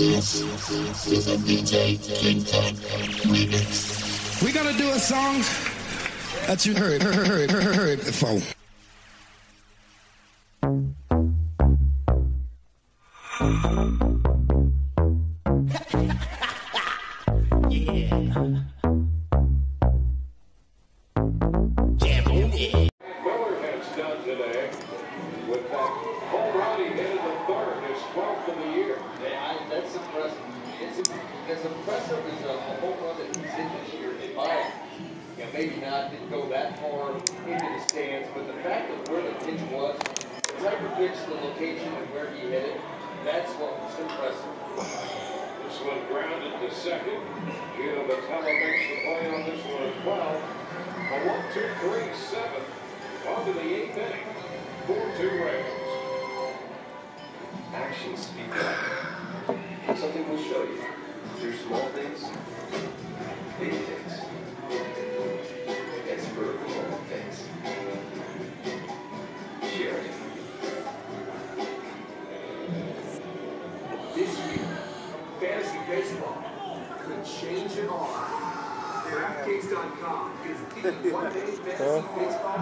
This is a DJ King Kong remix. We're gonna do a song that you heard, heard, heard, heard, heard before. Miller pitch, the location, and where he hit it, that's what was impressive. This one grounded to second. Gino Batella makes the play on this one as well. A 1 2 3 7. On to the eighth inning. 4 2 Ravens. Actions speak loud. Something will show you through small things,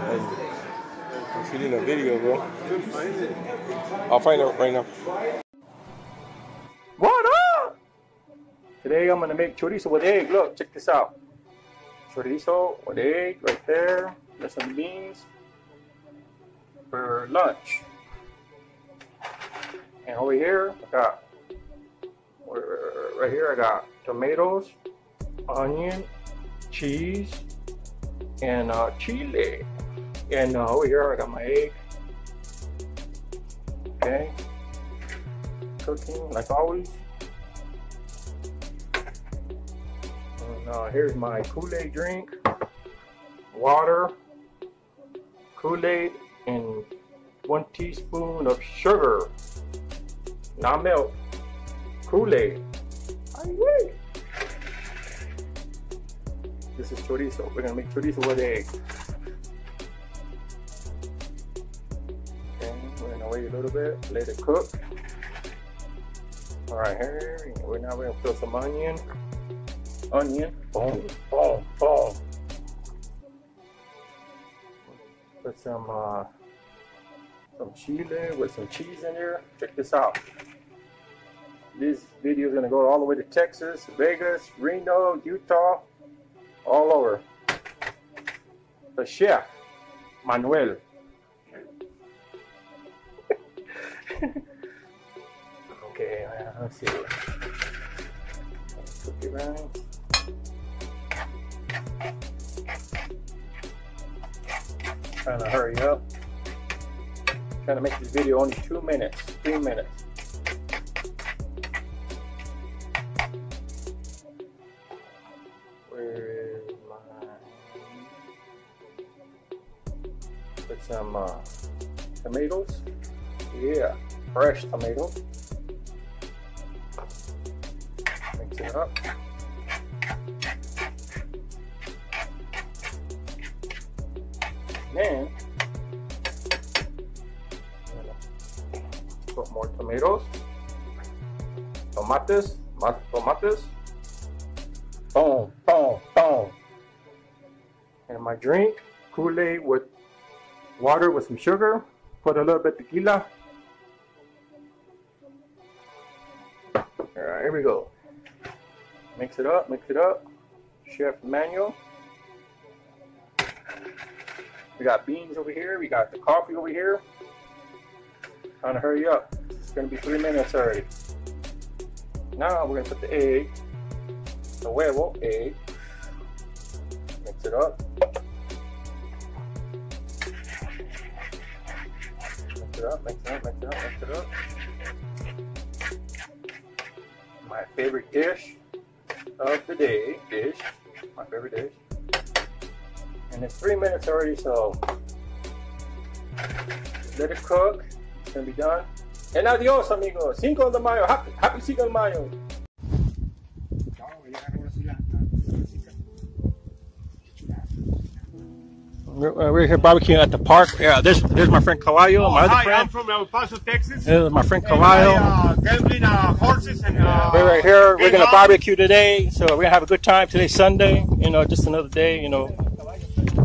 I'm shooting a video, bro. I'll find it right now. What up? Today I'm gonna make chorizo with egg. Look, check this out. Chorizo with egg right there. There's some beans for lunch. And over here, I got right here I got tomatoes, onion, cheese, and uh, chile. And uh, over here I got my egg. Okay cooking like always. And uh, here's my Kool-Aid drink, water, Kool-Aid, and one teaspoon of sugar, not milk, Kool-Aid. This is chorizo. We're gonna make chorizo with egg. A little bit, let it cook. All right, here we're now gonna put some onion, onion, boom, boom, boom. Put some uh, some chile with some cheese in there. Check this out. This video is gonna go all the way to Texas, Vegas, Reno, Utah, all over. The chef, Manuel. Okay, uh, let's see. Cookie running. Trying to hurry up. Trying to make this video only two minutes, three minutes. Where is my? Put some uh, tomatoes. Yeah, fresh tomatoes. Mix it up. Then put more tomatoes, tomates, ma- tomates, boom, boom, boom, and my drink, Kool-Aid with water with some sugar. Put a little bit tequila. Right, here we go. Mix it up, mix it up. Chef Manuel. We got beans over here. We got the coffee over here. Trying to hurry up. It's gonna be three minutes already. Now we're gonna put the egg, the huevo egg. Mix it up. Mix it up, mix it up, mix it up, mix it up. My favorite dish of the day dish. My favorite dish. And it's three minutes already, so let it cook. It's gonna be done. And adios, amigos. Cinco de Mayo. Happy, happy Cinco de Mayo. We're, uh, we're here barbecuing at the park. Yeah, there's there's my friend Caballo, my other Hi, I'm from El Paso, Texas. This is my friend Caballo. Uh, gambling uh, horses and uh, We're right here. We're gonna barbecue today, so we're gonna have a good time. Today's Sunday, you know, just another day, you know.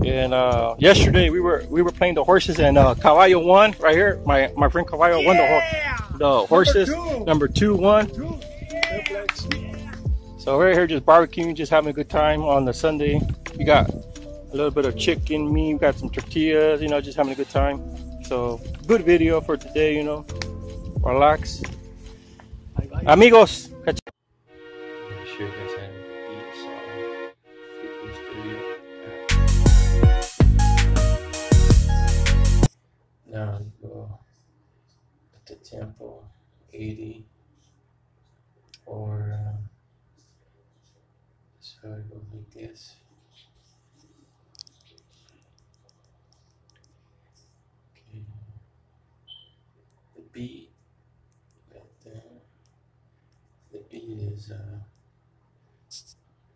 And uh, yesterday we were we were playing the horses, and uh, Caballo won right here. My my friend Caballo won the ho- the horses. two. Number two won. Two. So we're here just barbecuing, just having a good time on the Sunday. We got a little bit of chicken meat, we got some tortillas, you know, just having a good time. So good video for today, you know. Relax. Amigos. Catch- you go at the tempo 80 or um, so it goes like this. Beat right there. The beat is uh,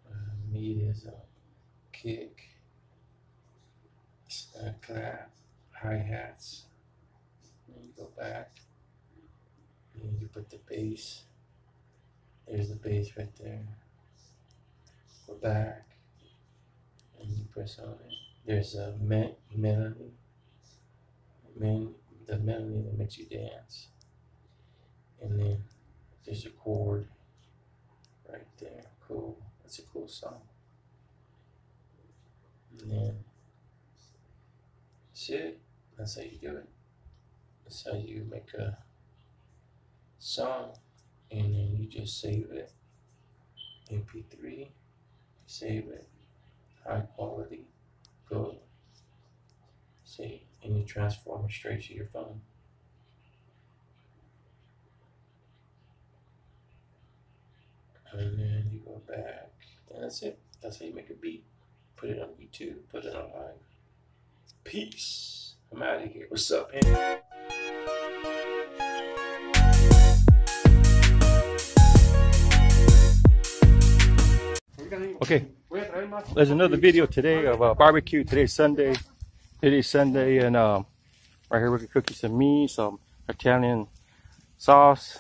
uh meat is a kick, uh, clap, hi hats. You go back. And you put the bass. There's the bass right there. Go back. And you press on it. There's a me- melody. Men, the melody that makes you dance. And then there's a chord right there. Cool. That's a cool song. And then that's it. That's how you do it. That's how you make a song. And then you just save it. MP3. Save it. High quality. Go. Save. And you transform it straight to your phone. And then you go back. And that's it. That's how you make a beat. Put it on YouTube. Put it online. Peace. I'm out of here. What's up, man? Okay, there's another video today of uh, barbecue. Today's Sunday. Today's Sunday, and um, right here we're gonna cook you some meat, some Italian sauce,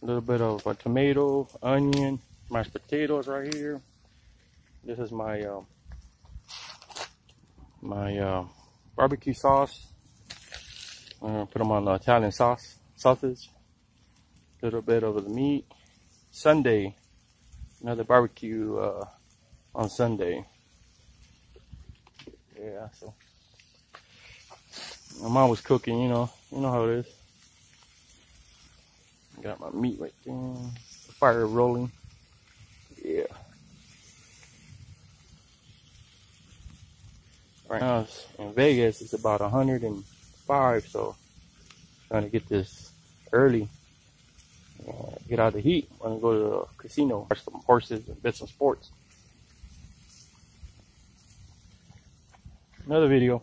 a little bit of uh, tomato, onion, mashed potatoes right here. This is my um, my uh, barbecue sauce. I'm gonna put them on the Italian sauce sausage. A little bit of the meat. Sunday, another barbecue uh, on Sunday. Yeah, so my mom was cooking, you know, you know how it is. Got my meat right there, the fire rolling. Yeah. Right now in Vegas, it's about 105, so trying to get this early. Uh, get out of the heat. Want to go to the casino, watch some horses and bet some sports. Another video.